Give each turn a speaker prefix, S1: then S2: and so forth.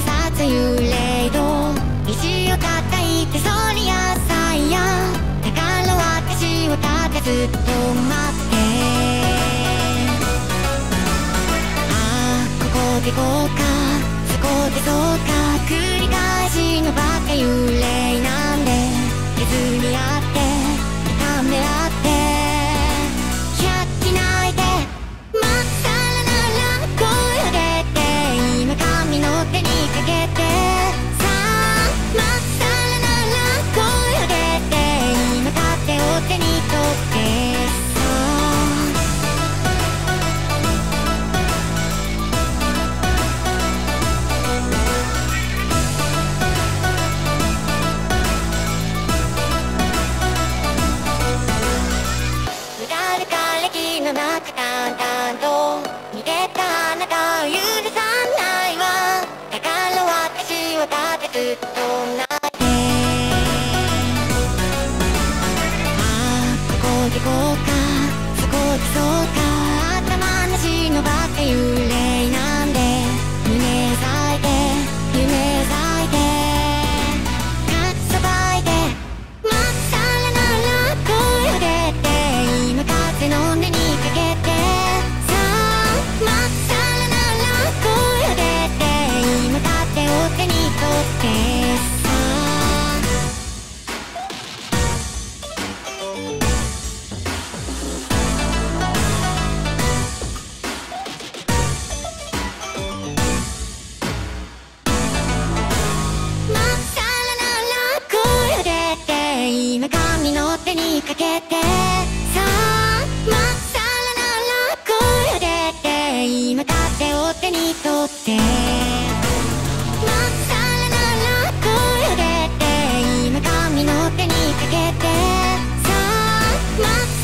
S1: 殺幽霊と石をたたいてそりゃ最や。だから私を立てずっと待って。ああここでこうかそこでこうか繰り返しのばかて幽行こうかそこ行きそうか。て。今髪の手にかけて。さあ